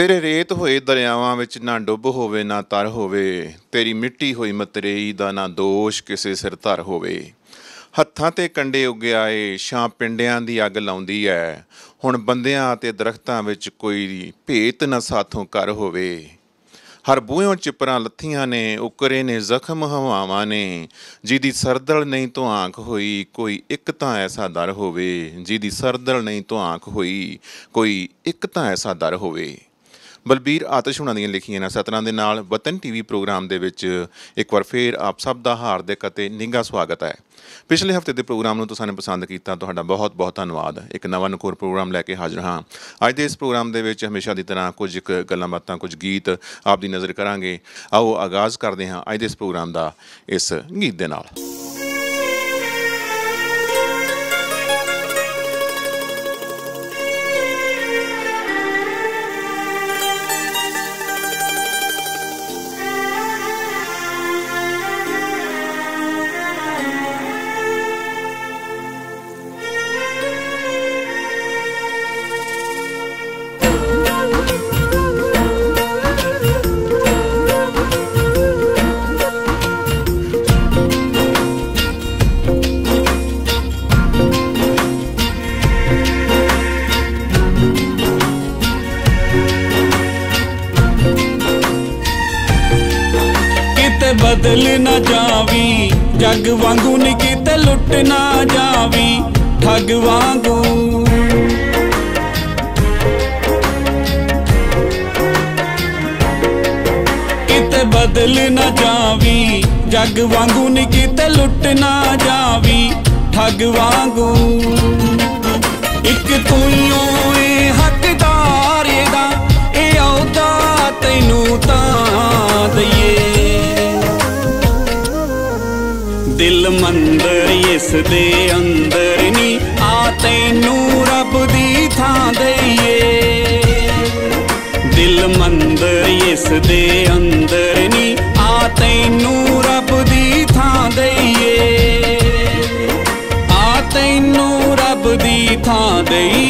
ਤੇਰੇ ਰੇਤ ਹੋਏ ਦਰਿਆਵਾਂ ਵਿੱਚ ਨਾ ਡੁੱਬ ਹੋਵੇ, ਨਾ ਤਰ ਹੋਵੇ। ਤੇਰੀ ਮਿੱਟੀ ਹੋਈ ਮਤਰੇਈ ਦਾ ਨਾ ਦੋਸ਼ ਕਿਸੇ ਸਿਰ ਧਰ ਹੋਵੇ। ਹੱਥਾਂ ਤੇ ਕੰਡੇ ਉੱਗਿਆਏ ਛਾਂ ਪਿੰਡਿਆਂ ਦੀ ਅੱਗ ਲਾਉਂਦੀ ਐ। ਹੁਣ ਬੰਦਿਆਂ ਤੇ ਦਰਖਤਾਂ ਵਿੱਚ ਕੋਈ ਭੇਤ ਨਾ ਸਾਥੋਂ ਕਰ ਹੋਵੇ। ਹਰ ਬੂਹਿਓਂ ਚਿਪਰਾਂ ਲੱਥੀਆਂ ਨੇ, ਉਕਰੇ ਨੇ ਜ਼ਖਮ ਹਵਾਵਾਂ ਨੇ। ਜਿਹਦੀ ਸਰਦਲ ਨਹੀਂ ਤੋਂ ਆਂਖ ਹੋਈ, ਕੋਈ ਇੱਕ ਤਾਂ ਐਸਾ ਦਰ ਹੋਵੇ। ਜਿਹਦੀ ਸਰਦਲ ਨਹੀਂ ਤੋਂ ਆਂਖ ਹੋਈ, ਕੋਈ ਇੱਕ ਤਾਂ ਐਸਾ ਦਰ ਹੋਵੇ। ਬਲਬੀਰ ਆਤਿਸ਼ ਹੁਣਾਂ ਦੀਆਂ ਲਿਖੀਆਂ ਨੇ। ਸਤਰਾਂ ਦੇ ਨਾਲ ਵਤਨ ਟੀਵੀ ਪ੍ਰੋਗਰਾਮ ਦੇ ਵਿੱਚ ਇੱਕ ਵਾਰ ਫੇਰ ਆਪ ਸਭ ਦਾ ਹਾਰਦਿਕ ਅਤੇ ਨਿੱਘਾ ਸਵਾਗਤ ਹੈ। ਪਿਛਲੇ ਹਫ਼ਤੇ ਦੇ ਪ੍ਰੋਗਰਾਮ ਨੂੰ ਤੁਸੀਂ ਨੇ ਪਸੰਦ ਕੀਤਾ, ਤੁਹਾਡਾ ਬਹੁਤ ਬਹੁਤ ਧੰਨਵਾਦ। ਇੱਕ ਨਵਾਂ ਨਕੋਰ ਪ੍ਰੋਗਰਾਮ ਲੈ ਕੇ ਹਾਜ਼ਰ ਹਾਂ। ਅੱਜ ਦੇ ਇਸ ਪ੍ਰੋਗਰਾਮ ਦੇ ਵਿੱਚ ਹਮੇਸ਼ਾ ਦੀ ਤਰ੍ਹਾਂ ਕੁਝ ਕੁ ਗੱਲਾਂ ਬਾਤਾਂ, ਕੁਝ ਗੀਤ ਆਪ ਦੀ ਨਜ਼ਰ ਕਰਾਂਗੇ। ਆਓ ਆਗਾਜ਼ ਕਰਦੇ ਹਾਂ ਅੱਜ ਦੇ ਇਸ ਪ੍ਰੋਗਰਾਮ ਦਾ ਇਸ ਗੀਤ ਦੇ ਨਾਲ। ਜਾਵੀ। ਜੱਗ ਵਾਂਗੂ ਨੀ ਕਿਤੇ ਲੁੱਟ ਨਾ ਜਾਵੀ। ਠੱਗ ਵਾਂਗੂ। ਕਿਤੇ ਬਦਲ ਨਾ ਜਾਵੀ। ਜੱਗ ਵਾਂਗੂ ਨੀ ਕਿਤੇ ਲੁੱਟ ਨਾ ਜਾਵੀ। ਠੱਗ ਵਾਂਗੂ। ਇੱਕ ਤੂੰ ਹੀ ਓਏ ਹੱਕਦਾਰ ਇਹਦਾ। ਇਹ ਆਉਦਾ ਤੈਨੂੰ ਤਾਂ। ਦਿਲ ਮੰਦਰ ਇਸ ਦੇ ਅੰਦਰ ਨੀ, ਆ ਤੈਨੂੰ ਰੱਬ ਦੀ ਥਾਂ ਦਈਏ। ਦਿਲ ਮੰਦਰ ਇਸ ਦੇ ਅੰਦਰ ਨੀ, ਆ ਤੈਨੂੰ ਰੱਬ ਦੀ ਥਾਂ ਦਈਏ। ਆ ਤੈਨੂੰ ਰੱਬ ਦੀ ਥਾਂ ਦਈਏ।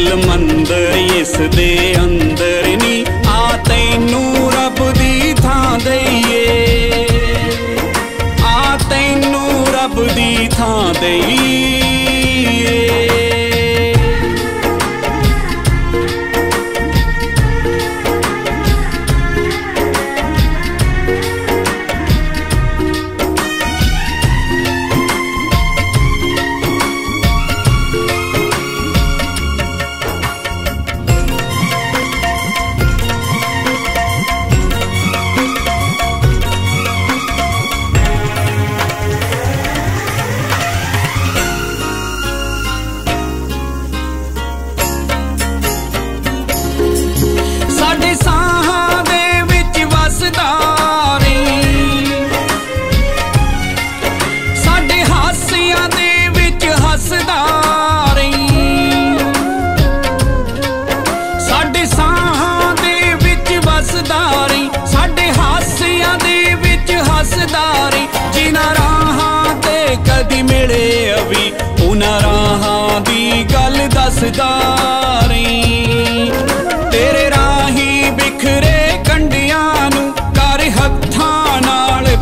ਦਿਲ ਮੰਦਰ ਇਸ ਦੇ ਅੰਦਰ ਨੀ। ਆ ਤੈਨੂੰ ਰੱਬ ਦੀ ਥਾਂ ਦਈਏ। ਆ ਤੈਨੂੰ ਰੱਬ ਦੀ ਥਾਂ ਦਈਏ।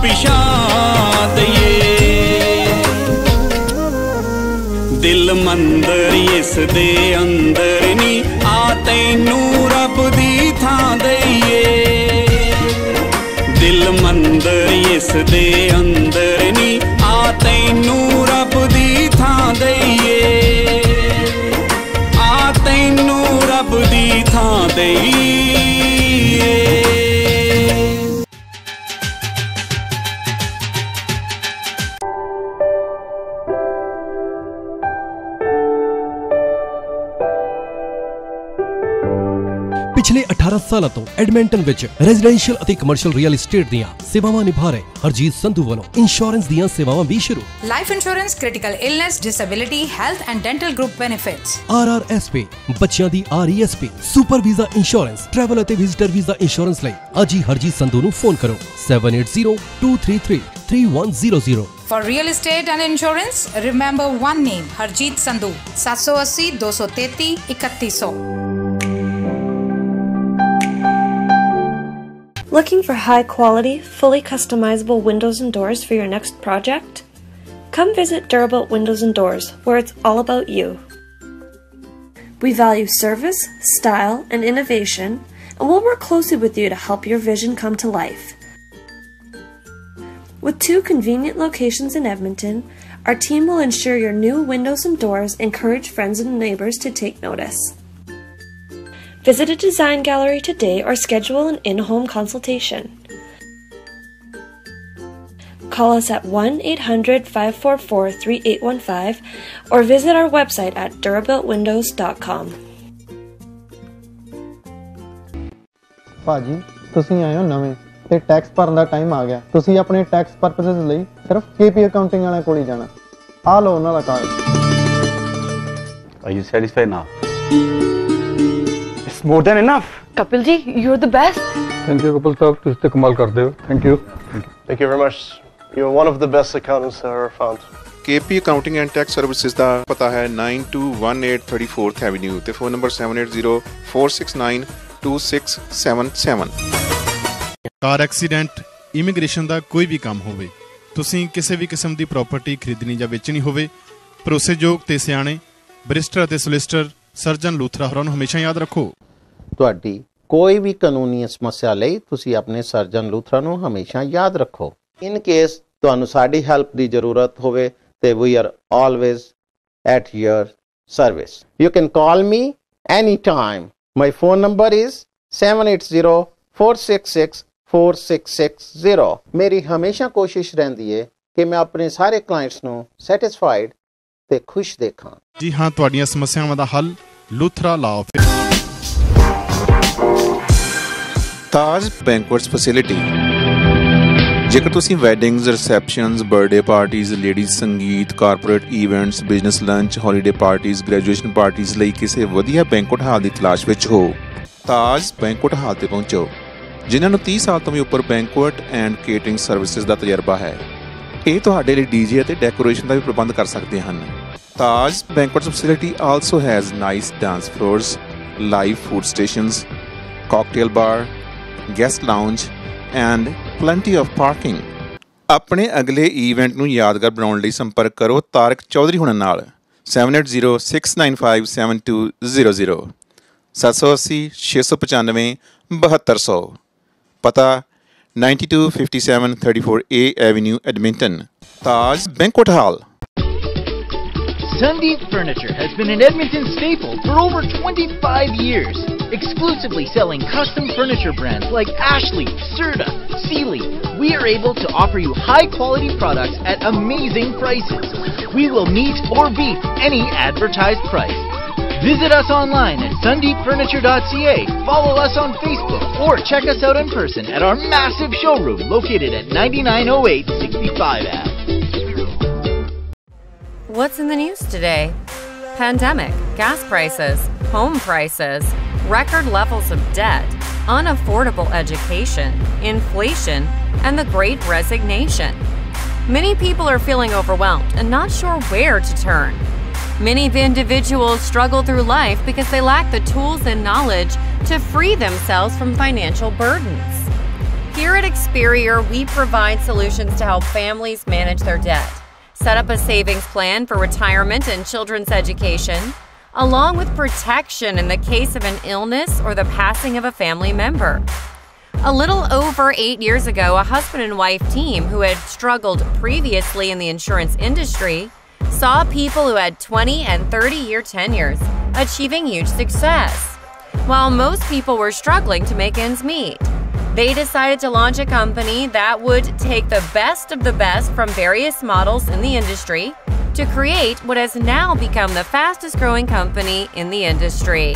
ਪਿਛਾ ਦਈਏ ਦਿਲ ਮੰਦਰ ਇਸ ਦੇ ਅੰਦਰ ਨਹੀਂ ਆ ਤੈਨੂੰ ਰੱਬ ਦੀ ਥਾਂ ਦਈਏ। ਦਿਲ ਮੰਦਰ ਇਸ ਦੇ ਅੰਦਰ ਨਹੀਂ ਆ ਤੈਨੂੰ ਰੱਬ ਦੀ ਥਾਂ ਦਈਏ। ਆ ਤੈਨੂੰ ਰੱਬ ਦੀ ਥਾਂ ਦਈਏ। ਪਿਛਲੇ 18 ਸਾਲਾਂ ਤੋਂ ਐਡਮਿੰਟਨ ਵਿੱਚ ਰੈਜ਼ੀਡੈਂਸ਼ੀਅਲ ਅਤੇ ਕਮਰਸ਼ੀਅਲ ਰੀਅਲ ਏਸਟੇਟ ਦੀਆਂ ਸੇਵਾਵਾਂ ਨਿਭਾ ਰਹੇ ਹਰਜੀਤ ਸੰਧੂ ਵੱਲੋਂ ਇੰਸ਼ੋਰੈਂਸ ਦੀਆਂ ਸੇਵਾਵਾਂ ਵੀ ਸ਼ੁਰੂ Life insurance, critical illness, disability, health, and dental group benefits. RRSP ਬੱਚਿਆਂ ਦੀ RESP super visa insurance travel ਅਤੇ ਵਿਜ਼ਟਰ ਵੀਜ਼ਾ ਇੰਸ਼ੋਰੈਂਸ ਲਈ ਅੱਜ ਹੀ ਹਰਜੀਤ ਸੰਧੂ ਨੂੰ ਫੋਨ ਕਰੋ 7802333100 For real estate and insurance, remember one name Harjeet Sandhu 780 233 3100. Looking for high quality, fully customizable windows and doors for your next project? Come visit Durabuilt Windows and Doors, where it's all about you. We value service, style, and innovation, and we'll work closely with you to help your vision come to life. With two convenient locations in Edmonton, our team will ensure your new windows and doors encourage friends and neighbors to take notice. Visit a design gallery today or schedule an in home consultation. Call us at 1 800 544 3815 or visit our website at durabuiltwindows.com. ਭਾਜੀ ਤੁਸੀਂ ਆਏ ਹੋ ਨਵੇਂ ਤੇ tax ਭਰਨ ਦਾ time ਆ ਗਿਆ ਤੁਸੀਂ ਆਪਣੇ ਟੈਕਸ ਪਰਪਸਸ ਲਈ ਸਿਰਫ ਕੇਪੀ ਅਕਾਊਂਟਿੰਗ ਵਾਲਿਆਂ ਕੋਲ ਹੀ ਜਾਣਾ ਆ ਲਓ ਉਹਨਾਂ ਦਾ card are you satisfied now? It's more than enough. Kapil ji, you're the best. Thank you Kapil Sahib ਤੁਸੀਂ ਤੇ ਕਮਾਲ ਕਰਦੇ ਹੋ thank you Thank you very much. You're one of the best accountants I ever found. KP Accounting and Tax Services ਦਾ ਪਤਾ ਹੈ 921834th Avenue ਤੇ phone number 7804692677 car accident immigration ਦਾ ਕੋਈ ਵੀ ਕੰਮ ਹੋਵੇ ਤੁਸੀਂ ਕਿਸੇ ਵੀ ਕਿਸਮ ਦੀ ਪ੍ਰਾਪਰਟੀ ਖਰੀਦਣੀ ਜਾਂ ਵੇਚਣੀ ਹੋਵੇ ਭਰੋਸੇਯੋਗ ਤੇ ਸਿਆਣੇ ਬਰਿਸਟਰ ਅਤੇ ਸੋਲਿਸਿਟਰ ਸਰਜਨ ਲੂਥਰਾ ਹੋਰਾਂ ਨੂੰ ਹਮੇਸ਼ਾ ਯਾਦ ਰੱਖੋ ਤੁਹਾਡੀ ਕੋਈ ਵੀ ਕਾਨੂੰਨੀ ਸਮੱਸਿਆ ਲਈ ਤੁਸੀਂ ਆਪਣੇ ਸਰਜਨ ਲੂਥਰਾ ਨੂੰ ਹਮੇਸ਼ਾ ਯਾਦ ਰੱਖੋ। ਇਨ ਕੇਸ ਤੁਹਾਨੂੰ ਸਾਡੀ ਹੈਲਪ ਦੀ ਜ਼ਰੂਰਤ ਹੋਵੇ ਤੇ we are always at your service you can call me any time my phone number is 7804664660 ਮੇਰੀ ਹਮੇਸ਼ਾ ਕੋਸ਼ਿਸ਼ ਰਹਿੰਦੀ ਹੈ ਕਿ ਮੈਂ ਆਪਣੇ ਸਾਰੇ ਕਲਾਇੰਟਸ ਨੂੰ ਸੈਟੀਸਫਾਈਡ ਤੇ ਖੁਸ਼ ਦੇਖਾਂ। ਜੀ ਹਾਂ, ਤੁਹਾਡੀਆਂ ਸਮੱਸਿਆਵਾਂ ਦਾ ਹੱਲ Luthra law office. Taj banquets facility ਜੇਕਰ ਤੁਸੀਂ ਵੈਡਿੰਗਸ ਰਿਸੈਪਸ਼ਨਸ ਬਰਥਡੇ ਪਾਰਟੀਆਂ ladies sangeet corporate events business lunch holiday ਪਾਰਟੀਆਂ ਗ੍ਰੈਜੂਏਸ਼ਨ ਪਾਰਟੀਆਂ ਲਈ ਕਿਸੇ ਵਧੀਆ ਬੈਂਕੁਐਟ ਹਾਲ ਦੀ ਤਲਾਸ਼ ਵਿੱਚ ਹੋ। ਤਾਜ ਬੈਂਕੁਐਟ ਹਾਲ ਤੇ ਪਹੁੰਚੋ, ਜਿਨ੍ਹਾਂ ਨੂੰ 30 ਸਾਲ ਤੋਂ ਵੀ ਉੱਪਰ ਬੈਂਕੁਐਟ ਐਂਡ ਕੇਟਰਿੰਗ ਸਰਵਿਸਿਜ਼ ਦਾ ਤਜਰਬਾ ਹੈ। ਇਹ ਤੁਹਾਡੇ ਲਈ ਡੀਜੇ ਅਤੇ ਡੈਕੋਰੇਸ਼ਨ ਦਾ ਵੀ ਪ੍ਰਬੰਧ ਕਰ ਸਕਦੇ ਹਨ। Taj banquets facility also has nice dance floors live food stations cocktail bar guest lounge and plenty of parking. ਆਪਣੇ ਅਗਲੇ ਇਵੈਂਟ ਨੂੰ ਯਾਦਗਾਰ ਬਣਾਉਣ ਲਈ ਸੰਪਰਕ ਕਰੋ ਤਾਰਕ ਚੌਧਰੀ ਹੁਣਾਂ ਨਾਲ 7806957200 780 695 7200 ਪਤਾ 9257 34A Avenue Edmonton Taj Banquet Hall Sundeep Furniture has been an Edmonton staple for over 25 years, exclusively selling custom furniture brands like Ashley, Serta, Sealy. We are able to offer you high quality products at amazing prices. We will meet or beat any advertised price. Visit us online at sundeepfurniture.ca, follow us on Facebook, or check us out in person at our massive showroom located at 9908 65 Ave. What's in the news today? Pandemic, gas prices, home prices, record levels of debt, unaffordable education, inflation, and the great resignation. Many people are feeling overwhelmed and not sure where to turn. Many individuals struggle through life because they lack the tools and knowledge to free themselves from financial burdens. Here at Experior, we provide solutions to help families manage their debt, set up a savings plan for retirement and children's education, along with protection in the case of an illness or the passing of a family member. A little over eight years ago, a husband and wife team who had struggled previously in the insurance industry saw people who had 20 and 30 year tenures achieving huge success, while most people were struggling to make ends meet. They decided to launch a company that would take the best of the best from various models in the industry to create what has now become the fastest growing company in the industry.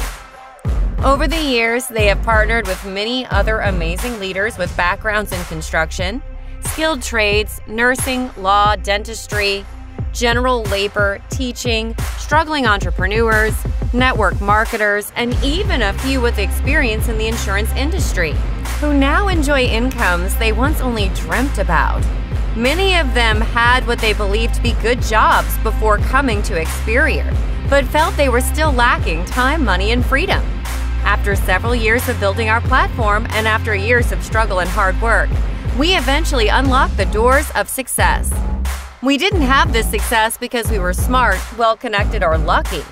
Over the years, they have partnered with many other amazing leaders with backgrounds in construction, skilled trades, nursing, law, dentistry, general labor, teaching, struggling entrepreneurs, network marketers, and even a few with experience in the insurance industry, who now enjoy incomes they once only dreamt about. Many of them had what they believed to be good jobs before coming to Experior, but felt they were still lacking time, money, and freedom. After several years of building our platform and after years of struggle and hard work, we eventually unlocked the doors of success. We didn't have this success because we were smart, well connected, or lucky.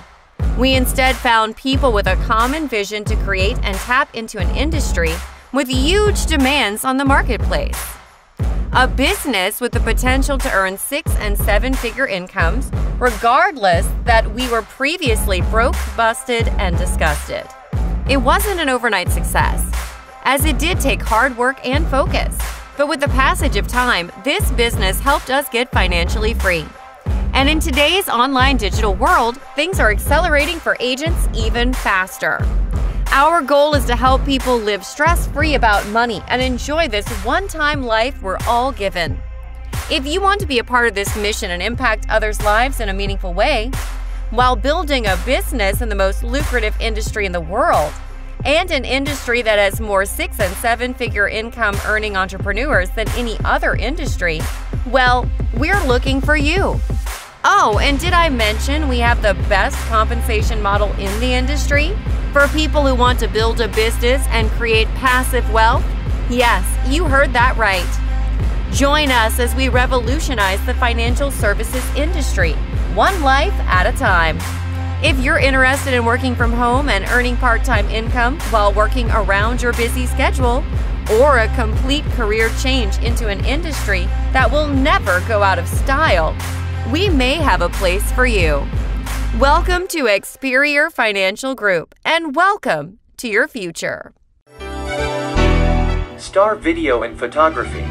We instead found people with a common vision to create and tap into an industry with huge demands on the marketplace. A business with the potential to earn six and seven figure incomes, regardless that we were previously broke, busted, and disgusted. It wasn't an overnight success, as it did take hard work and focus. But with the passage of time, this business helped us get financially free. And in today's online digital world, things are accelerating for agents even faster. Our goal is to help people live stress free about money and enjoy this one time life we're all given. If you want to be a part of this mission and impact others' lives in a meaningful way, while building a business in the most lucrative industry in the world, and an industry that has more six and seven figure income earning entrepreneurs than any other industry, well, we're looking for you. Oh, and did I mention we have the best compensation model in the industry for people who want to build a business and create passive wealth? Yes, you heard that right. Join us as we revolutionize the financial services industry, one life at a time. If you're interested in working from home and earning part time income while working around your busy schedule, or a complete career change into an industry that will never go out of style, we may have a place for you. Welcome to Experior Financial Group and welcome to your future. Star Video and Photography.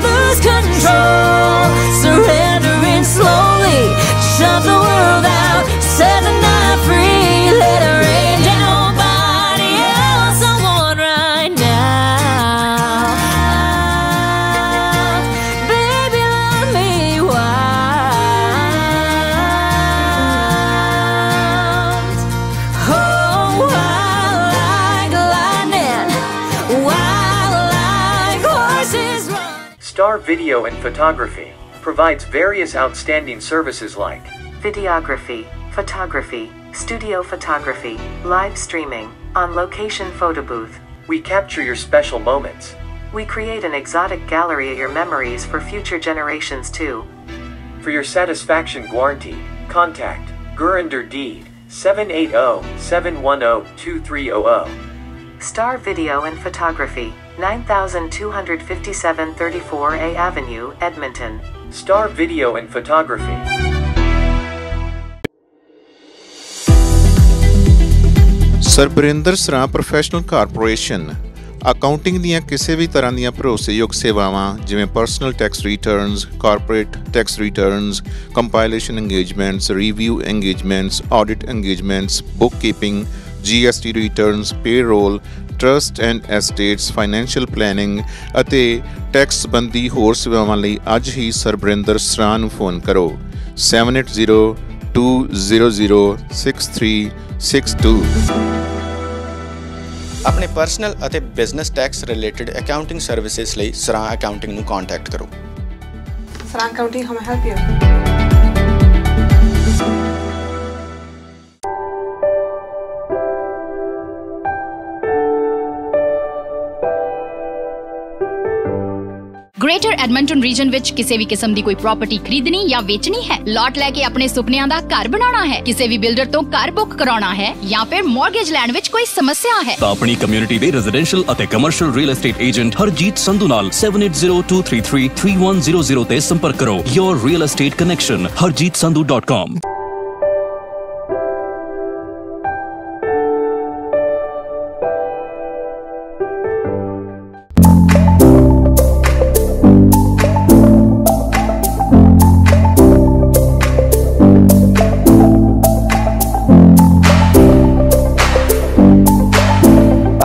lose control, surrendering slowly. Shut the world out, set the night free, let it Video and Photography provides various outstanding services like videography, photography, studio photography, live streaming, on location photo booth. we capture your special moments. We create an exotic gallery of your memories for future generations too. For your satisfaction guarantee, contact Gurinder Deed oh, 780-710-2300. Star Video and Photography, 9257 34A Avenue, Edmonton. Star Video and Photography. ਸਰਬਰਿੰਦਰ ਸਰਾਂ professional corporation accounting ਦੀਆਂ ਕਿਸੇ ਵੀ ਤਰ੍ਹਾਂ ਦੀਆਂ ਭਰੋਸੇਯੋਗ ਸੇਵਾਵਾਂ ਜਿਵੇਂ personal tax returns, corporate tax returns, compilation engagements, review engagements, audit engagements, bookkeeping, GST returns, payroll, trust and estates, financial planning ਅਤੇ ਟੈਕਸ ਸੰਬੰਧੀ ਹੋਰ ਸੇਵਾਵਾਂ ਲਈ ਅੱਜ ਹੀ ਸਰਬਰਿੰਦਰ ਸਰਾਂ ਨੂੰ ਫੋਨ ਕਰੋ। 780 200 6362 ਆਪਣੇ ਪਰਸਨਲ ਅਤੇ business tax related accounting services ਲਈ ਸਰਾਂ ਅਕਾਊਂਟਿੰਗ ਨੂੰ ਕੰਟੈਕਟ ਕਰੋ। Sarang County, how may I greater Edmonton reason ਵਿੱਚ ਕਿਸੇ ਵੀ ਕਿਸਮ ਦੀ ਕੋਈ ਪ੍ਰਾਪਰਟੀ ਖਰੀਦਣੀ ਜਾਂ ਵੇਚਣੀ ਹੈ ਲਾਟ ਲੈ ਕੇ ਆਪਣੇ ਸੁਪਨਿਆਂ ਦਾ ਘਰ ਬਣਾਉਣਾ ਹੈ ਕਿਸੇ ਵੀ ਬਿਲਡਰ ਤੋਂ ਘਰ ਬੁੱਕ ਕਰਾਉਣਾ ਹੈ ਜਾਂ ਫਿਰ ਮਾਰਗੇਜ ਲੈਣ ਵਿੱਚ ਕੋਈ ਸਮੱਸਿਆ ਹੈ ਤਾਂ ਆਪਣੀ ਕਮਿਊਨਿਟੀ ਦੇ ਰੈਜ਼ੀਡੈਂਸ਼ੀਅਲ ਅਤੇ commercial real estate agent Harjeet Sandhu ਨਾਲ 7802333100 ਤੇ ਸੰਪਰਕ ਕਰੋ your real estate connection harjeetsandhu.com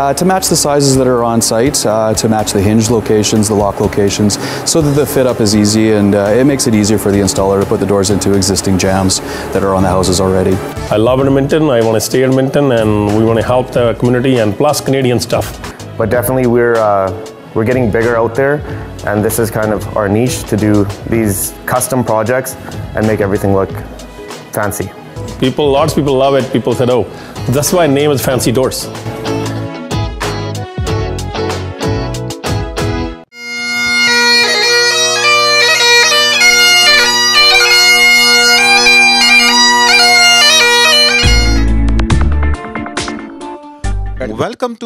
Uh, to match the sizes that are on site, uh, to match the hinge locations, the lock locations, so that the fit up is easy and uh, it makes it easier for the installer to put the doors into existing jambs that are on the houses already. I love Edmonton. I want to stay in Edmonton, and we want to help the community and plus Canadian stuff. But definitely, we're uh, we're getting bigger out there, and this is kind of our niche to do these custom projects and make everything look fancy. People, lots of people love it. People said, "Oh, that's why name is Fancy Doors."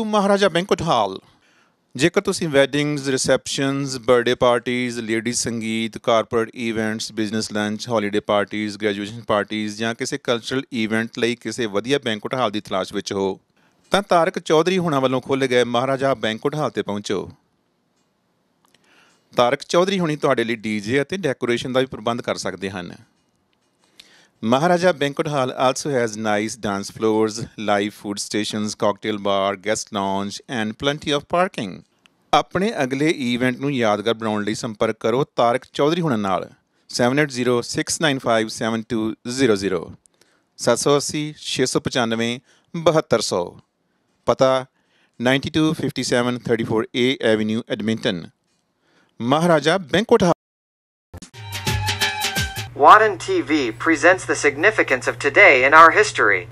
Maharaja banquet hall, ਜੇਕਰ ਤੁਸੀਂ weddings receptions birthday ਪਾਰਟੀਆਂ lady sangeet corporate events business lunch holiday ਪਾਰਟੀਆਂ graduation ਪਾਰਟੀਆਂ ਜਾਂ ਕਿਸੇ cultural event ਲਈ ਕਿਸੇ ਵਧੀਆ ਬੈਂਕਟ ਹਾਲ ਦੀ ਤਲਾਸ਼ ਵਿੱਚ ਹੋ, ਤਾਂ ਤਾਰਕ ਚੌਧਰੀ ਹੁਣਾਂ ਵੱਲੋਂ ਖੋਲ੍ਹੇ ਗਏ ਮਹਾਰਾਜਾ ਬੈਂਕਟ ਹਾਲ ਤੇ ਪਹੁੰਚੋ। ਤਾਰਕ ਚੌਧਰੀ ਹੁਣੀ ਤੁਹਾਡੇ ਲਈ ਡੀਜੇ ਅਤੇ ਡੈਕੋਰੇਸ਼ਨ ਦਾ ਵੀ ਪ੍ਰਬੰਧ ਕਰ ਸਕਦੇ ਹਨ। Maharaja Banquet Hall also has nice dance floors, live food stations, cocktail bar, guest lounge and plenty of parking. ਆਪਣੇ ਅਗਲੇ ਇਵੈਂਟ ਨੂੰ ਯਾਦਗਾਰ ਬਣਾਉਣ ਲਈ ਸੰਪਰਕ ਕਰੋ ਤਾਰਕ ਚੌਧਰੀ ਹੁਣਾਂ ਨਾਲ 7806957200 780 695 7200 ਪਤਾ 9257 34A Avenue Edmonton Maharaja Banquet Watan TV presents the significance of today in our history.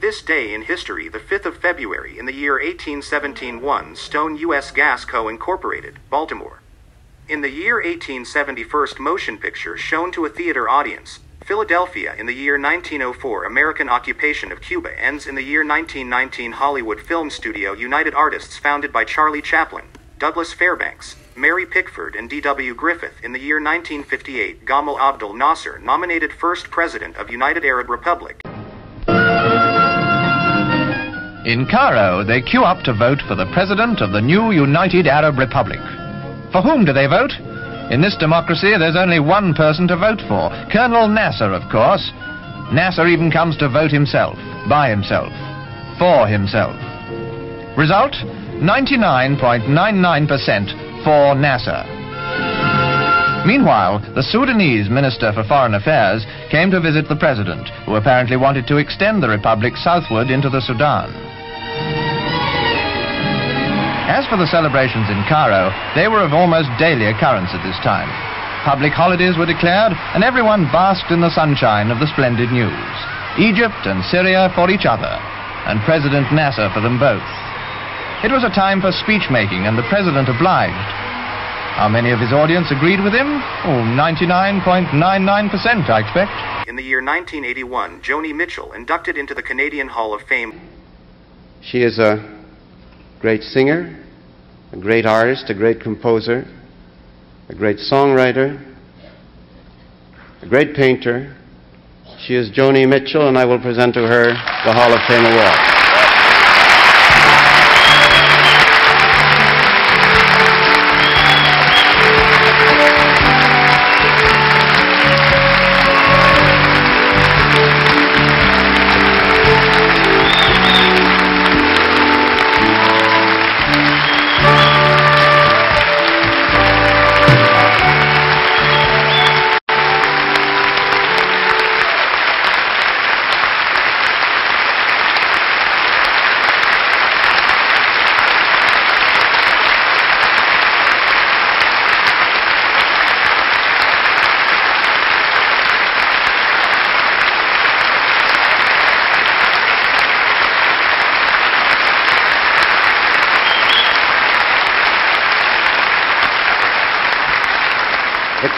This day in history, the 5th of February in the year 1817, 1 Stone U.S. Gas Co. Incorporated, Baltimore. In the year 1871, motion picture shown to a theater audience. Philadelphia in the year 1904, American occupation of Cuba ends in the year 1919, Hollywood Film Studio, United Artists founded by Charlie Chaplin, Douglas Fairbanks, Mary Pickford, and D.W. Griffith. In the year 1958, Gamal Abdel Nasser nominated first president of United Arab Republic. In Cairo, they queue up to vote for the president of the new United Arab Republic. For whom do they vote? In this democracy, there's only one person to vote for Colonel Nasser, of course. Nasser even comes to vote himself, by himself, for himself. Result 99.99% for Nasser. Meanwhile, the Sudanese Minister for Foreign Affairs came to visit the President, who apparently wanted to extend the Republic southward into the Sudan. As for the celebrations in Cairo, they were of almost daily occurrence at this time. Public holidays were declared, and everyone basked in the sunshine of the splendid news. Egypt and Syria for each other, and President Nasser for them both. It was a time for speech making, and the President obliged. How many of his audience agreed with him? Oh, 99.99%, I expect. In the year 1981, Joni Mitchell inducted into the Canadian Hall of Fame. She is a great singer, a great artist, a great composer, a great songwriter, a great painter. She is Joni Mitchell, and I will present to her the Hall of Fame Award.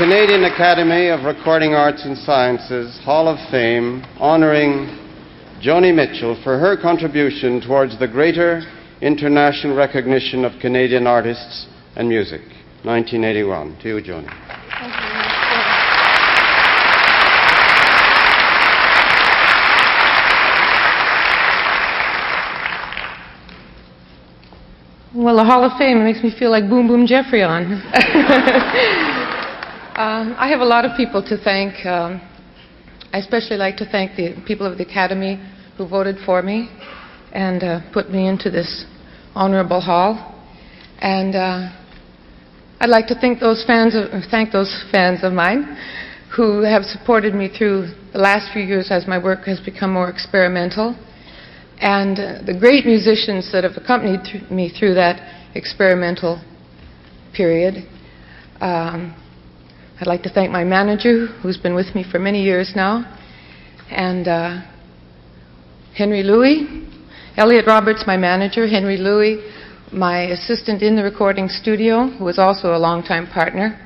Canadian Academy of Recording Arts and Sciences Hall of Fame honoring Joni Mitchell for her contribution towards the greater international recognition of Canadian artists and music. 1981. To you, Joni. Well, the Hall of Fame makes me feel like Boom Boom Geoffrion. um, I have a lot of people to thank. Um, I especially like to thank the people of the Academy who voted for me and uh, put me into this honorable hall. And uh, I'd like to thank those fans of, thank those fans of mine who have supported me through the last few years as my work has become more experimental and uh, the great musicians that have accompanied th- me through that experimental period. Um, I'd like to thank my manager, who's been with me for many years now, and uh, Henry Lewy, Elliot Roberts, my manager, Henry Lewy, my assistant in the recording studio, who was also a longtime partner,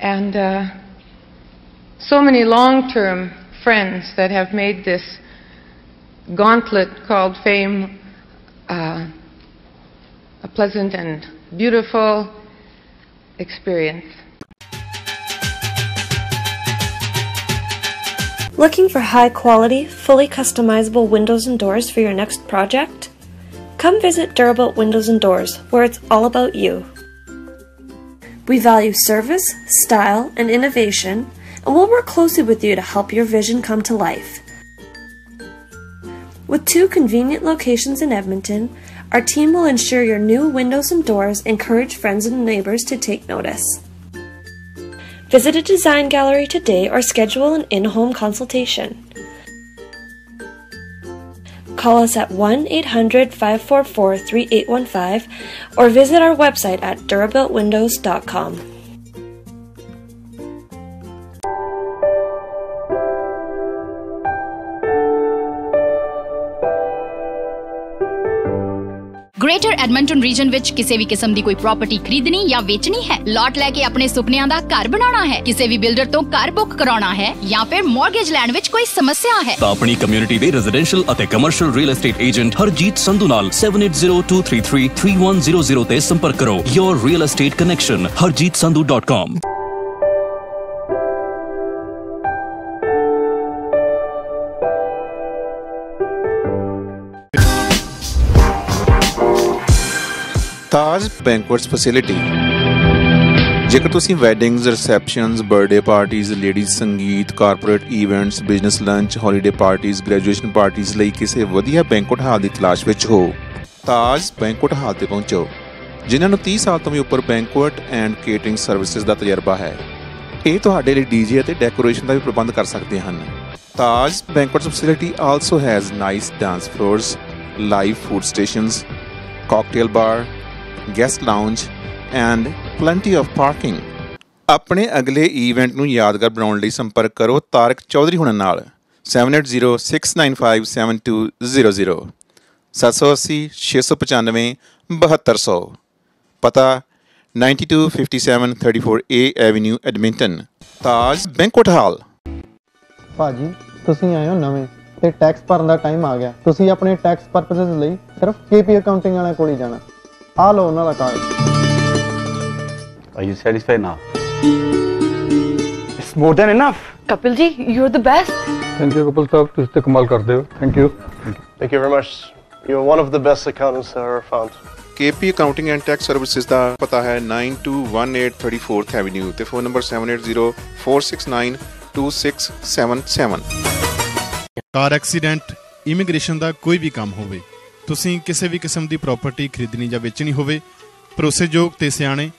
and uh, so many long term friends that have made this gauntlet called fame uh, a pleasant and beautiful experience. Looking for high quality, fully customizable windows and doors for your next project? Come visit Durabuilt Windows and Doors, where it's all about you. We value service, style, and innovation, and we'll work closely with you to help your vision come to life. With two convenient locations in Edmonton, our team will ensure your new windows and doors encourage friends and neighbors to take notice. Visit a design gallery today or schedule an in home consultation. Call us at 1 800 544 3815 or visit our website at durabuiltwindows.com. Greater Edmonton reason ਵਿੱਚ ਕਿਸੇ ਵੀ ਕਿਸਮ ਦੀ ਕੋਈ property ਖਰੀਦਣੀ ਜਾਂ ਵੇਚਣੀ ਹੈ ਲਾਟ ਲੈ ਕੇ ਆਪਣੇ ਸੁਪਨਿਆਂ ਦਾ ਘਰ ਬਣਾਉਣਾ ਹੈ ਕਿਸੇ ਵੀ ਬਿਲਡਰ ਤੋਂ ਘਰ ਬੁੱਕ ਕਰਾਉਣਾ ਹੈ ਜਾਂ ਫਿਰ ਮਾਰਗੇਜ ਲੈਣ ਵਿੱਚ ਕੋਈ ਸਮੱਸਿਆ ਹੈ ਤਾਂ ਆਪਣੀ ਕਮਿਊਨਿਟੀ ਦੇ ਰੈਜ਼ੀਡੈਂਸ਼ੀਅਲ ਅਤੇ commercial real estate agent Harjeet Sandhu ਨਾਲ 7802333100 ਤੇ ਸੰਪਰਕ ਕਰੋ your real estate connection harjeetsandhu.com Taj banquets facility ਜੇਕਰ ਤੁਸੀਂ ਵੈਡਿੰਗਸ ਰਿਸੈਪਸ਼ਨਸ ਬਰਥਡੇ ਪਾਰਟੀਆਂ ladies sangeet corporate events business lunch holiday ਪਾਰਟੀਆਂ ਗ੍ਰੈਜੂਏਸ਼ਨ ਪਾਰਟੀਆਂ ਲਈ ਕਿਸੇ ਵਧੀਆ ਬੈਂਕੁਐਟ ਹਾਲ ਦੀ ਤਲਾਸ਼ ਵਿੱਚ ਹੋ ਤਾਜ ਬੈਂਕੁਐਟ ਹਾਲ ਤੇ ਪਹੁੰਚੋ ਜਿਨ੍ਹਾਂ ਨੂੰ 30 ਸਾਲ ਤੋਂ ਵੀ ਉੱਪਰ ਬੈਂਕੁਐਟ ਐਂਡ ਕੇਟਰਿੰਗ ਸਰਵਿਸਿਜ਼ ਦਾ ਤਜਰਬਾ ਹੈ। ਇਹ ਤੁਹਾਡੇ ਲਈ ਡੀਜੇ ਅਤੇ ਡੈਕੋਰੇਸ਼ਨ ਦਾ ਵੀ ਪ੍ਰਬੰਧ ਕਰ ਸਕਦੇ ਹਨ। Taj banquet facility also has nice dance floors live food stations cocktail bar, guest lounge and plenty of parking ਆਪਣੇ ਅਗਲੇ ਈਵੈਂਟ ਨੂੰ ਯਾਦਗਾਰ ਬਣਾਉਣ ਲਈ ਸੰਪਰਕ ਕਰੋ ਤਾਰਕ ਚੌਧਰੀ ਹੁਣਾਂ ਨਾਲ। 7806957200 780 695 7200 ਪਤਾ 9257 34A ਐਵਨਿਊ ਐਡਮਿੰਟਨ ਤਾਜ ਬੈਂਕੁਐਟ ਹਾਲ। ਭਾਜੀ, ਤੁਸੀਂ ਆਏ ਹੋ ਨਵੇਂ ਤੇ ਟੈਕਸ ਭਰਨ ਦਾ ਟਾਈਮ ਆ ਗਿਆ। ਤੁਸੀਂ ਆਪਣੇ ਟੈਕਸ ਪਰਪਸਸ ਲਈ ਸਿਰਫ ਕੇਪੀ ਅਕਾਊਂਟਿੰਗ ਵਾਲਿਆਂ ਕੋਲ ਹੀ ਜਾਣਾ। ਆ ਲਓ ਉਹਨਾਂ ਦਾ card are you satisfied now it's more than enough Kapil ji you are the best thank you Kapil Sahib ਤੁਸੀਂ ਤੇ ਕਮਾਲ ਕਰਦੇ ਹੋ thank you thank you very much you are one of the best accountants I have found KP accounting and tax services ਦਾ ਪਤਾ ਹੈ 921834th avenue ਤੇ phone number 7804692677 car accident immigration ਦਾ ਕੋਈ ਵੀ ਕੰਮ ਹੋਵੇ ਤੁਸੀਂ ਕਿਸੇ ਵੀ ਕਿਸਮ ਦੀ ਪ੍ਰਾਪਰਟੀ ਖਰੀਦਣੀ ਜਾਂ ਵੇਚਣੀ ਹੋਵੇ, ਭਰੋਸੇਯੋਗ ਤੇ ਸਿਆਣੇ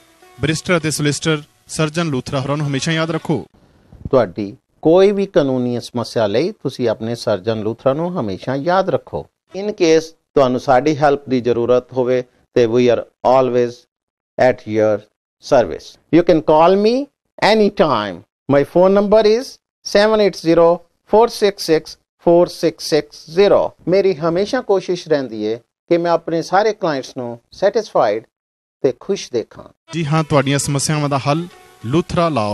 ਬਰਿਸਟਰ ਅਤੇ ਸੋਲਿਸਿਟਰ ਸਰਜਨ ਲੂਥਰਾ ਹੋਰਾਂ ਨੂੰ ਹਮੇਸ਼ਾ ਯਾਦ ਰੱਖੋ। ਤੁਹਾਡੀ ਕੋਈ ਵੀ ਕਾਨੂੰਨੀ ਸਮੱਸਿਆ ਲਈ ਤੁਸੀਂ ਆਪਣੇ ਸਰਜਨ ਲੂਥਰਾ ਨੂੰ ਹਮੇਸ਼ਾ ਯਾਦ ਰੱਖੋ। ਇਨ ਕੇਸ ਤੁਹਾਨੂੰ ਸਾਡੀ ਹੈਲਪ ਦੀ ਜ਼ਰੂਰਤ ਹੋਵੇ ਤੇ we are always at your service you can call me any time my phone number is 7804664660 ਮੇਰੀ ਹਮੇਸ਼ਾ ਕੋਸ਼ਿਸ਼ ਰਹਿੰਦੀ ਹੈ ਕਿ ਮੈਂ ਆਪਣੇ ਸਾਰੇ ਕਲਾਇੰਟਸ ਨੂੰ ਸੈਟੀਸਫਾਈਡ ਤੇ ਖੁਸ਼ ਦੇਖਾਂ। ਜੀ ਹਾਂ, ਤੁਹਾਡੀਆਂ ਸਮੱਸਿਆਵਾਂ ਦਾ ਹੱਲ ਲੂਥਰਾ ਲਾ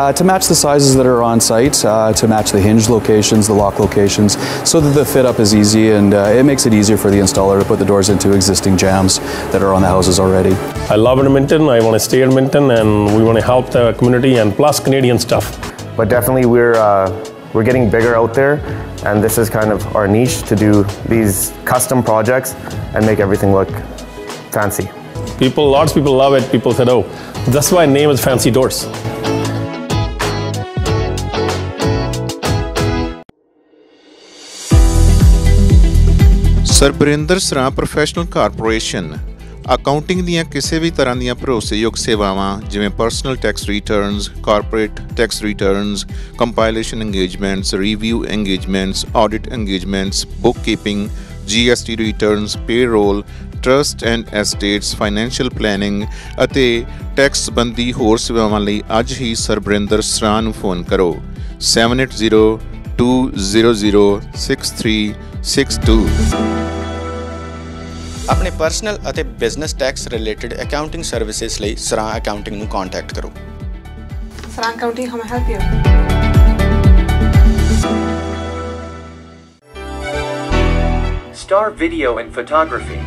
Uh, to match the sizes that are on site, uh, to match the hinge locations, the lock locations, so that the fit up is easy and uh, it makes it easier for the installer to put the doors into existing jambs that are on the houses already. I love Edmonton. I want to stay in Edmonton, and we want to help the community and plus Canadian stuff. But definitely, we're uh, we're getting bigger out there, and this is kind of our niche to do these custom projects and make everything look fancy. People, lots of people love it. People said, "Oh, that's why name is Fancy Doors." ਸਰਬਰਿੰਦਰ ਸਰਾਂ professional corporation accounting ਦੀਆਂ ਕਿਸੇ ਵੀ ਤਰ੍ਹਾਂ ਦੀਆਂ ਭਰੋਸੇਯੋਗ ਸੇਵਾਵਾਂ ਜਿਵੇਂ personal tax returns, corporate tax returns, compilation engagements, review engagements, audit engagements, bookkeeping, GST returns, payroll, trust and estates, financial planning ਅਤੇ ਟੈਕਸ ਸੰਬੰਧੀ ਹੋਰ ਸੇਵਾਵਾਂ ਲਈ ਅੱਜ ਹੀ ਸਰਬਰਿੰਦਰ ਸਰਾਂ ਨੂੰ ਫੋਨ ਕਰੋ। 780 200 6362 ਆਪਣੇ ਪਰਸਨਲ ਅਤੇ business tax related accounting services ਲਈ ਸਰਾਂ ਅਕਾਊਂਟਿੰਗ ਨੂੰ ਕੰਟੈਕਟ ਕਰੋ Sarang County, how may I help you? Star Video and Photography.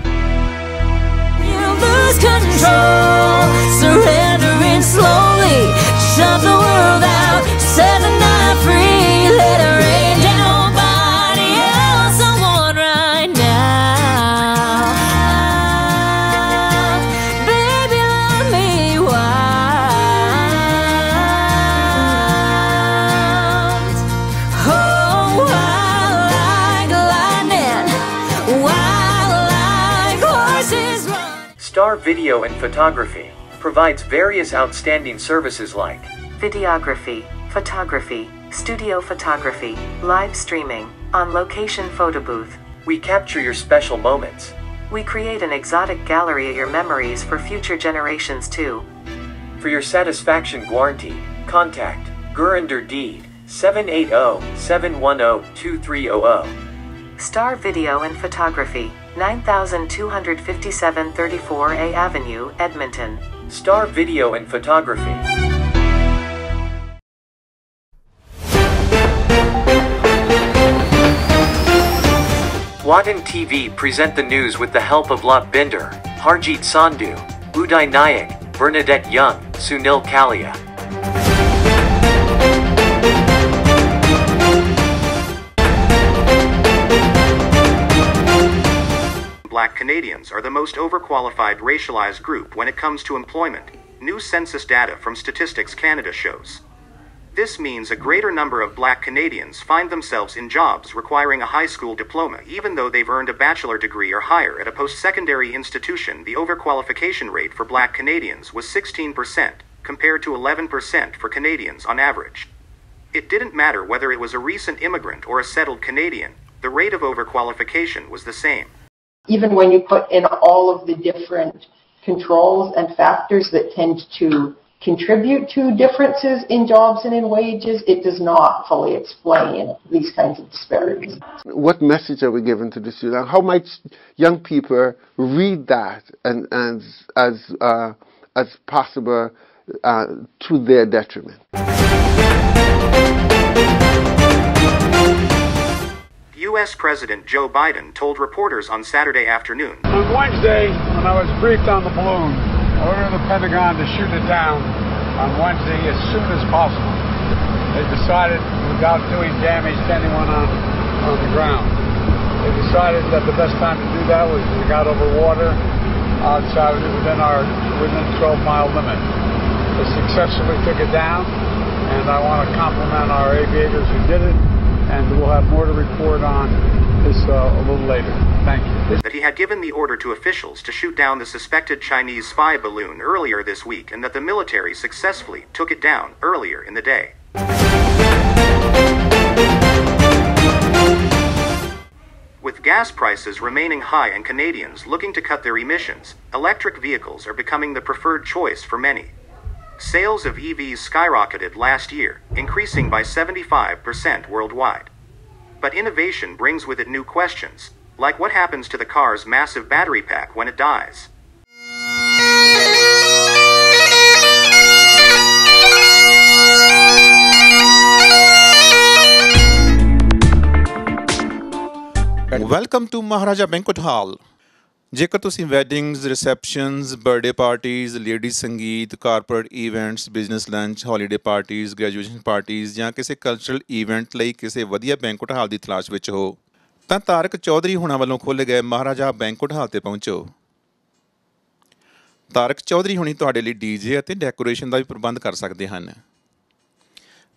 lose control, surrendering slowly. Shut the world out, set the night free. Let Video and Photography provides various outstanding services like videography, photography, studio photography, live streaming, on location photo booth. we capture your special moments. We create an exotic gallery of your memories for future generations too. For your satisfaction guarantee, contact Gurinder Deed 780-710-2300. Star Video and Photography, 9257 34A Avenue, Edmonton. Star Video and Photography. Watan TV present the news with the help of Laat Bhinder, Harjeet Sandhu, Udhay Nayak, Bernadette Young, Sunil Kalia. Black Canadians are the most overqualified racialized group when it comes to employment, new census data from Statistics Canada shows. This means a greater number of black Canadians find themselves in jobs requiring a high school diploma even though they've earned a bachelor degree or higher at a post secondary institution. The overqualification rate for black Canadians was 16%, compared to 11% for Canadians on average. It didn't matter whether it was a recent immigrant or a settled Canadian, the rate of overqualification was the same. Even when you put in all of the different controls and factors that tend to contribute to differences in jobs and in wages, it does not fully explain these kinds of disparities. What message are we giving to the student? How might young people read that and, and as uh, as possible uh, to their detriment? U.S. President Joe Biden told reporters on Saturday afternoon On Wednesday, when I was briefed on the balloon, I ordered the Pentagon to shoot it down on Wednesday as soon as possible. They decided, without doing damage to anyone on, on the ground, they decided that the best time to do that was when we got over water outside within our within 12 mile limit. They successfully took it down, and I want to compliment our aviators who did it, and we'll have more to report on this uh, a little later. Thank you. that he had given the order to officials to shoot down the suspected Chinese spy balloon earlier this week and that the military successfully took it down earlier in the day. With gas prices remaining high and Canadians looking to cut their emissions, electric vehicles are becoming the preferred choice for many. Sales of EVs skyrocketed last year, increasing by 75% worldwide. But innovation brings with it new questions, like what happens to the car's massive battery pack when it dies. Welcome to Maharaja Banquet Hall. ਜੇਕਰ ਤੁਸੀਂ weddings receptions birthday ਪਾਰਟੀਆਂ lady sangeet corporate events business lunch holiday ਪਾਰਟੀਆਂ graduation ਪਾਰਟੀਆਂ ਜਾਂ ਕਿਸੇ cultural event ਲਈ ਕਿਸੇ ਵਧੀਆ ਬੈਂਕਟ ਹਾਲ ਦੀ ਤਲਾਸ਼ ਵਿੱਚ ਹੋ, ਤਾਂ ਤਾਰਕ ਚੌਧਰੀ ਹੁਣਾਂ ਵੱਲੋਂ ਖੋਲ੍ਹੇ ਗਏ ਮਹਾਰਾਜਾ ਬੈਂਕਟ ਹਾਲ ਤੇ ਪਹੁੰਚੋ। ਤਾਰਕ ਚੌਧਰੀ ਹੁਣੀ ਤੁਹਾਡੇ ਲਈ ਡੀਜੇ ਅਤੇ ਡੈਕੋਰੇਸ਼ਨ ਦਾ ਵੀ ਪ੍ਰਬੰਧ ਕਰ ਸਕਦੇ ਹਨ।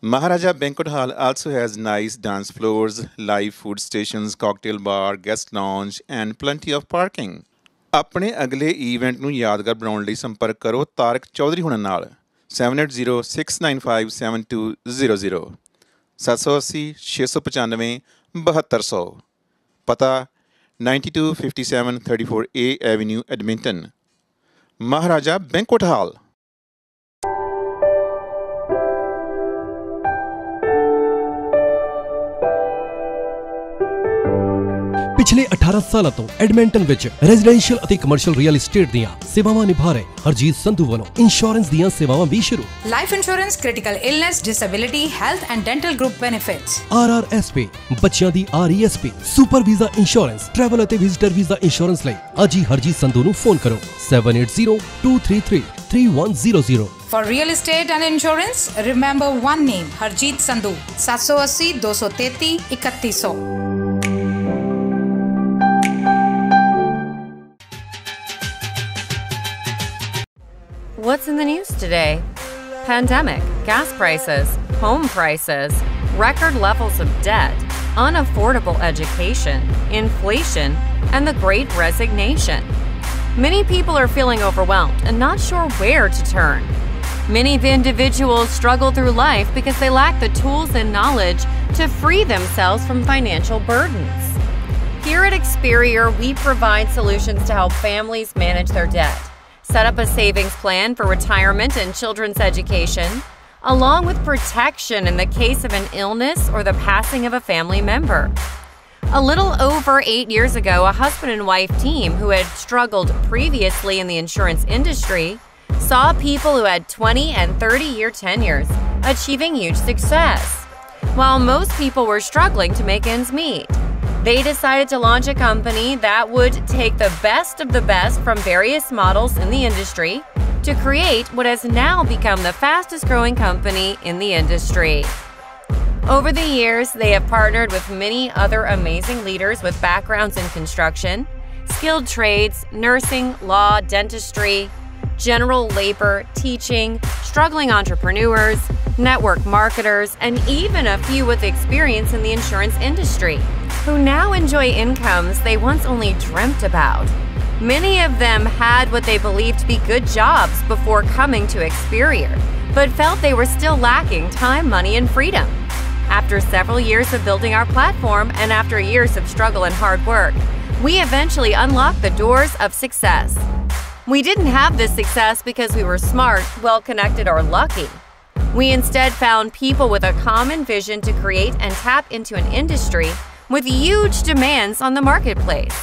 Maharaja Banquet Hall also has nice dance floors, live food stations, cocktail bar, guest lounge, and plenty of parking. ਆਪਣੇ ਅਗਲੇ ਇਵੈਂਟ ਨੂੰ ਯਾਦਗਾਰ ਬਣਾਉਣ ਲਈ ਸੰਪਰਕ ਕਰੋ ਤਾਰਕ ਚੌਧਰੀ ਹੁਣਾਂ ਨਾਲ 7806957200 780 695 7200 ਪਤਾ 9257 34A Avenue Edmonton Maharaja Banquet Hall ਪਿਛਲੇ 18 ਸਾਲਾਂ ਤੋਂ ਐਡਮਿੰਟਨ ਵਿੱਚ ਰੈਜ਼ੀਡੈਂਸ਼ੀਅਲ ਅਤੇ ਕਮਰਸ਼ੀਅਲ ਰੀਅਲ ਏਸਟੇਟ ਦੀਆਂ ਸੇਵਾਵਾਂ ਨਿਭਾ ਰਹੇ ਹਰਜੀਤ ਸੰਧੂ ਵੱਲੋਂ ਇੰਸ਼ੋਰੈਂਸ ਦੀਆਂ ਸੇਵਾਵਾਂ ਵੀ ਸ਼ੁਰੂ Life insurance, critical illness, disability, health and dental group benefits. RRSP ਬੱਚਿਆਂ ਦੀ RESP super visa insurance travel ਅਤੇ ਵਿਜ਼ਟਰ ਵੀਜ਼ਾ ਇੰਸ਼ੋਰੈਂਸ ਲਈ ਅੱਜ ਹੀ ਹਰਜੀਤ ਸੰਧੂ ਨੂੰ ਫੋਨ ਕਰੋ 7802333100 For real estate and insurance, remember one name, Harjeet Sandhu. 780 233 3100. What's in the news today? Pandemic, gas prices, home prices, record levels of debt, unaffordable education, inflation, and the great resignation. Many people are feeling overwhelmed and not sure where to turn. Many individuals struggle through life because they lack the tools and knowledge to free themselves from financial burdens. Here at Experior, we provide solutions to help families manage their debt, set up a savings plan for retirement and children's education, along with protection in the case of an illness or the passing of a family member. A little over eight years ago, a husband and wife team who had struggled previously in the insurance industry saw people who had 20 and 30 year tenures achieving huge success. While most people were struggling to make ends meet, they decided to launch a company that would take the best of the best from various models in the industry to create what has now become the fastest growing company in the industry. Over the years, they have partnered with many other amazing leaders with backgrounds in construction, skilled trades, nursing, law, dentistry, general labor, teaching, struggling entrepreneurs, network marketers, and even a few with experience in the insurance industry who now enjoy incomes they once only dreamt about. Many of them had what they believed to be good jobs before coming to Experior, but felt they were still lacking time, money, and freedom. After several years of building our platform and after years of struggle and hard work, we eventually unlocked the doors of success. We didn't have this success because we were smart, well connected, or lucky. We instead found people with a common vision to create and tap into an industry with huge demands on the marketplace.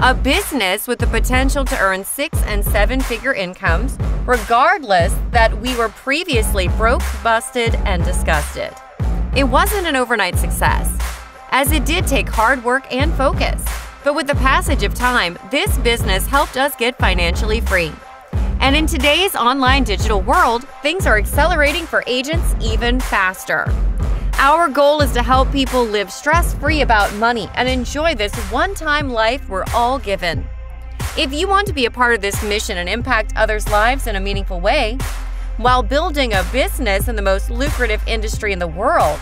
A business with the potential to earn six and seven figure incomes, regardless that we were previously broke, busted, and disgusted. It wasn't an overnight success, as it did take hard work and focus. But with the passage of time, this business helped us get financially free. And in today's online digital world, things are accelerating for agents even faster. Our goal is to help people live stress free about money and enjoy this one time life we're all given. If you want to be a part of this mission and impact others' lives in a meaningful way, while building a business in the most lucrative industry in the world,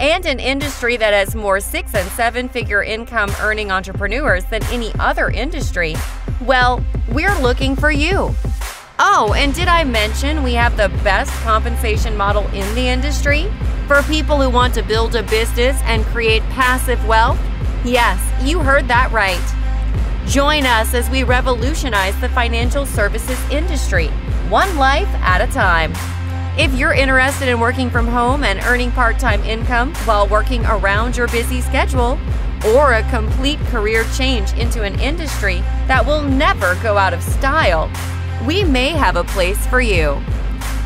and an industry that has more six and seven figure income earning entrepreneurs than any other industry, well, we're looking for you. Oh, and did I mention we have the best compensation model in the industry for people who want to build a business and create passive wealth? Yes, you heard that right. Join us as we revolutionize the financial services industry, one life at a time. If you're interested in working from home and earning part time income while working around your busy schedule, or a complete career change into an industry that will never go out of style, we may have a place for you.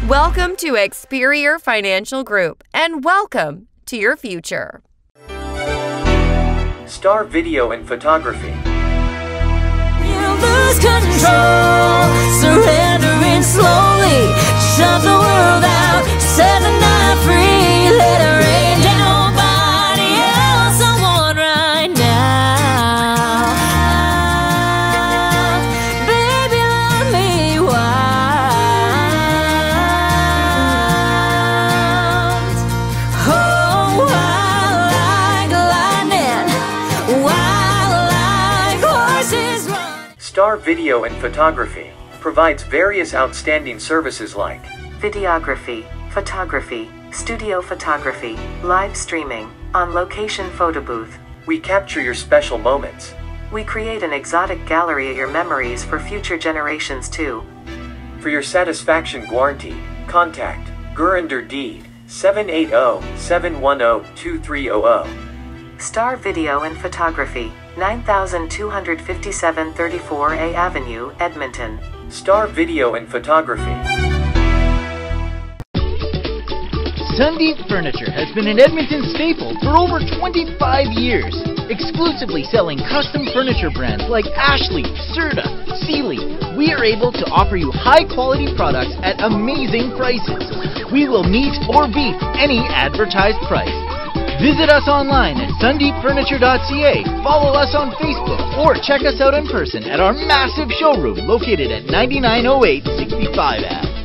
Welcome to Experior Financial Group and welcome to your future. Star Video and Photography. lose control, surrendering slowly. Shut the world Video and Photography provides various outstanding services like Videography, photography, studio photography, live streaming, on location photo booth. we capture your special moments. We create an exotic gallery of your memories for future generations too. For your satisfaction guaranteed, contact Gurinder D oh, 780-710-2300. Star Video and Photography, 9257 34A Avenue, Edmonton. Star Video and Photography. Sundeep Furniture has been an Edmonton staple for over 25 years, exclusively selling custom furniture brands like Ashley, Serta, Sealy. We are able to offer you high quality products at amazing prices. We will meet or beat any advertised price. Visit us online at sundeepfurniture.ca, follow us on Facebook, or check us out in person at our massive showroom located at 9908 65 Ave.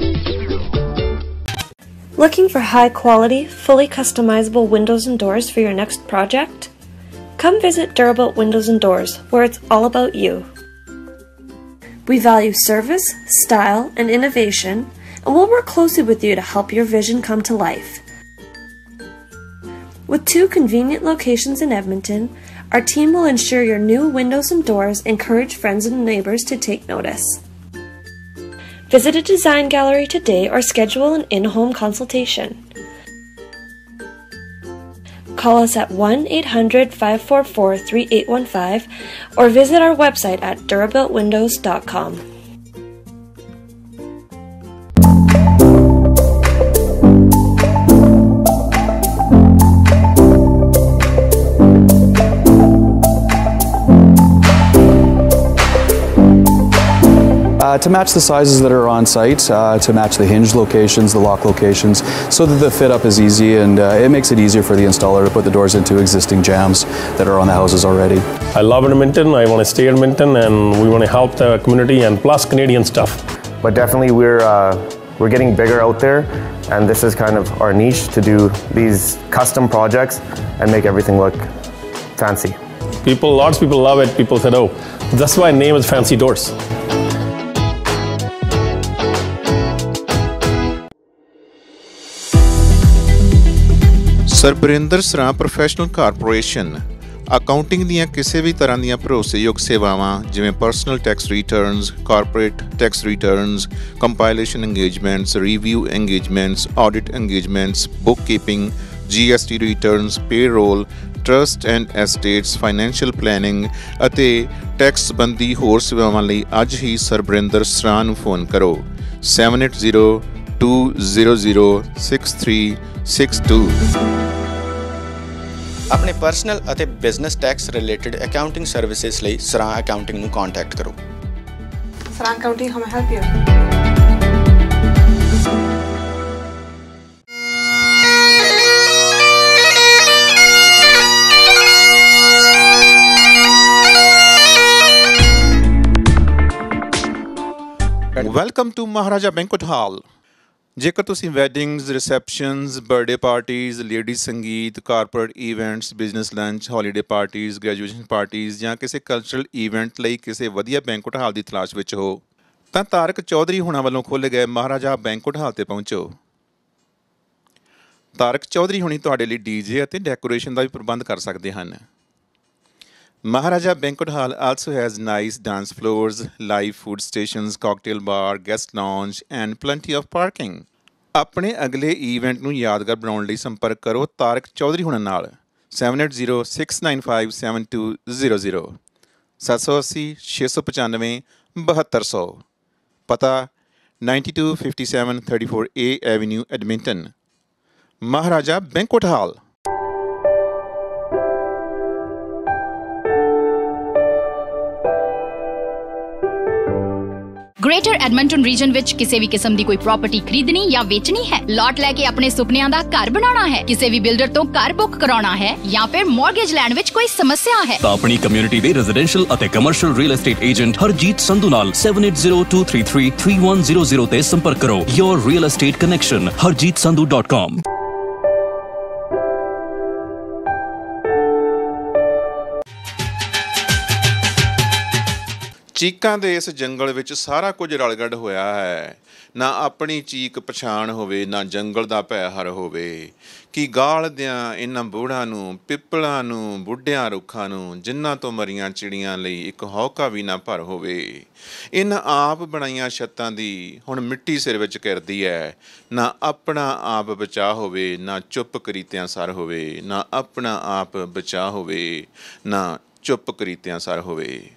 Looking for high quality, fully customizable windows and doors for your next project? Come visit Durabuilt Windows and Doors, where it's all about you. We value service, style, and innovation, and we'll work closely with you to help your vision come to life. With two convenient locations in Edmonton, our team will ensure your new windows and doors encourage friends and neighbors to take notice. Visit a design gallery today or schedule an in home consultation. Call us at 1 800 544 3815 or visit our website at durabuiltwindows.com. Uh, to match the sizes that are on site, uh, to match the hinge locations, the lock locations, so that the fit up is easy and uh, it makes it easier for the installer to put the doors into existing jambs that are on the houses already. I love Edmonton. I want to stay in Edmonton, and we want to help the community and plus Canadian stuff. But definitely we're uh, we're getting bigger out there, and this is kind of our niche to do these custom projects and make everything look fancy. People, lots of people love it. People said, "Oh, that's why name is Fancy Doors." ਸਰਬਰਿੰਦਰ ਸਰਾਂ professional corporation accounting ਦੀਆਂ ਕਿਸੇ ਵੀ ਤਰ੍ਹਾਂ ਦੀਆਂ ਭਰੋਸੇਯੋਗ ਸੇਵਾਵਾਂ ਜਿਵੇਂ personal tax returns, corporate tax returns, compilation engagements, review engagements, audit engagements, bookkeeping, GST returns, payroll, trust and estates, financial planning ਅਤੇ ਟੈਕਸ ਸੰਬੰਧੀ ਹੋਰ ਸੇਵਾਵਾਂ ਲਈ ਅੱਜ ਹੀ ਸਰਬਰਿੰਦਰ ਸਰਾਂ ਨੂੰ ਫੋਨ ਕਰੋ। 780 62 ਆਪਣੇ ਪਰਸਨਲ ਅਤੇ business tax related accounting services ਲਈ ਸਰਾਂ ਅਕਾਊਂਟਿੰਗ ਨੂੰ ਕੰਟੈਕਟ ਕਰੋ। Sran accounting hmm help you Welcome to Maharaja Banquet Hall. ਜੇਕਰ ਤੁਸੀਂ ਵੈਡਿੰਗਸ ਰਿਸੈਪਸ਼ਨਸ ਬਰਥਡੇ ਪਾਰਟੀਆਂ lady sangeet corporate events business lunch holiday ਪਾਰਟੀਆਂ ਗ੍ਰੈਜੂਏਸ਼ਨ ਪਾਰਟੀਆਂ ਜਾਂ ਕਿਸੇ ਕਲਚਰਲ ਇਵੈਂਟ ਲਈ ਕਿਸੇ ਵਧੀਆ ਬੈਂਕਟ ਹਾਲ ਦੀ ਤਲਾਸ਼ ਵਿੱਚ ਹੋ, ਤਾਂ ਤਾਰਕ ਚੌਧਰੀ ਹੁਣਾਂ ਵੱਲੋਂ ਖੋਲ੍ਹੇ ਗਏ ਮਹਾਰਾਜਾ ਬੈਂਕਟ ਹਾਲ ਤੇ ਪਹੁੰਚੋ। ਤਾਰਕ ਚੌਧਰੀ ਹੁਣੀ ਤੁਹਾਡੇ ਲਈ ਡੀਜੇ ਅਤੇ ਡੈਕੋਰੇਸ਼ਨ ਦਾ ਵੀ ਪ੍ਰਬੰਧ ਕਰ ਸਕਦੇ ਹਨ। Maharaja Banquet Hall also has nice dance floors, live food stations, cocktail bar, guest lounge, and plenty of parking. ਆਪਣੇ ਅਗਲੇ ਇਵੈਂਟ ਨੂੰ ਯਾਦਗਾਰ ਬਣਾਉਣ ਲਈ ਸੰਪਰਕ ਕਰੋ ਤਾਰਕ ਚੌਧਰੀ ਹੁਣਾਂ ਨਾਲ 7806957200 780 695 7200 ਪਤਾ 9257 34A Avenue Edmonton Maharaja Banquet Hall greater Edmonton reason ਵਿੱਚ ਕਿਸੇ ਵੀ ਕਿਸਮ ਦੀ ਕੋਈ ਪ੍ਰਾਪਰਟੀ ਖਰੀਦਣੀ ਜਾਂ ਵੇਚਣੀ ਹੈ ਲਾਟ ਲੈ ਕੇ ਆਪਣੇ ਸੁਪਨਿਆਂ ਦਾ ਘਰ ਬਣਾਉਣਾ ਹੈ ਕਿਸੇ ਵੀ ਬਿਲਡਰ ਤੋਂ ਘਰ ਬੁੱਕ ਕਰਾਉਣਾ ਹੈ ਜਾਂ ਫਿਰ ਮਾਰਗੇਜ ਲੈਣ ਵਿੱਚ ਕੋਈ ਸਮੱਸਿਆ ਹੈ ਤਾਂ ਆਪਣੀ ਕਮਿਊਨਿਟੀ ਦੇ ਰੈਜ਼ੀਡੈਂਸ਼ੀਅਲ ਅਤੇ commercial real estate agent Harjeet Sandhu ਨਾਲ 7802333100 ਤੇ ਸੰਪਰਕ ਕਰੋ your real estate connection harjeetsandhu.com ਚੀਕਾਂ ਦੇ ਇਸ ਜੰਗਲ ਵਿੱਚ ਸਾਰਾ ਕੁਝ ਰਲਗੜ ਹੋਇਆ ਹੈ। ਨਾ ਆਪਣੀ ਚੀਕ ਪਛਾਣ ਹੋਵੇ, ਨਾ ਜੰਗਲ ਦਾ ਭੈ ਹਰ ਹੋਵੇ। ਕੀ ਗਾਲਦਿਆਂ ਇਹਨਾਂ ਬੂੜਾਂ ਨੂੰ, ਪਿੱਪਲਾਂ ਨੂੰ, ਬੁੱਢਿਆਂ ਰੁੱਖਾਂ ਨੂੰ, ਜਿਨ੍ਹਾਂ ਤੋਂ ਮਰੀਆਂ ਚਿੜੀਆਂ ਲਈ ਇੱਕ ਹੌਕਾ ਵੀ ਨਾ ਭਰ ਹੋਵੇ। ਇਹਨਾਂ ਆਪ ਬਣਾਈਆਂ ਛੱਤਾਂ ਦੀ ਹੁਣ ਮਿੱਟੀ ਸਿਰ ਵਿੱਚ ਕਿਰਦੀ ਹੈ। ਨਾ ਆਪਣਾ ਆਪ ਬਚਾ ਹੋਵੇ, ਨਾ ਚੁੱਪ ਕਰੀਤਿਆਂ ਸਰ ਹੋਵੇ। ਨਾ ਆਪਣਾ ਆਪ ਬਚਾ ਹੋਵੇ, ਨਾ ਚੁੱਪ ਕਰੀਤਿਆਂ ਸਰ ਹੋਵੇ।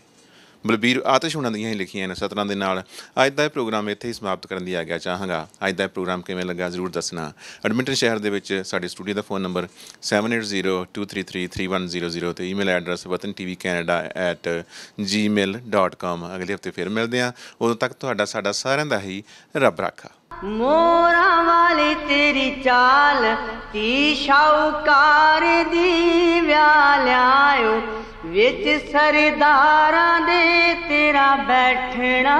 ਬਲਬੀਰ ਆਤਿਸ਼ ਹੁਣਾਂ ਦੀਆਂ ਹੀ ਲਿਖੀਆਂ ਨੇ ਸਤਰਾਂ ਦੇ ਨਾਲ। ਅੱਜ ਦਾ ਇਹ ਪ੍ਰੋਗਰਾਮ ਇੱਥੇ ਹੀ ਸਮਾਪਤ ਕਰਨ ਦੀ ਆਗਿਆ ਚਾਹਾਂਗਾ। ਅੱਜ ਦਾ ਇਹ ਪ੍ਰੋਗਰਾਮ ਕਿਵੇਂ ਲੱਗਾ ਜ਼ਰੂਰ ਦੱਸਣਾ। ਐਡਮਿੰਟਨ ਸ਼ਹਿਰ ਦੇ ਵਿੱਚ ਸਾਡੇ ਸਟੂਡੀਓ ਦਾ ਫੋਨ ਨੰਬਰ 7802333100 ਤੇ ਈਮੇਲ ਐਡਰੈਸ watantvcanada@gmail.com ਅਗਲੇ ਹਫ਼ਤੇ ਫਿਰ ਮਿਲਦੇ ਹਾਂ। ਉਦੋਂ ਤੱਕ ਤੁਹਾਡਾ, ਸਾਡਾ ਸਾਰਿਆਂ ਦਾ ਹੀ ਰੱਬ ਰਾਖਾ। मोरा वाली तेरी चाल ती शाहूकार शाहकारी व्याल्या सरदारा बैठना।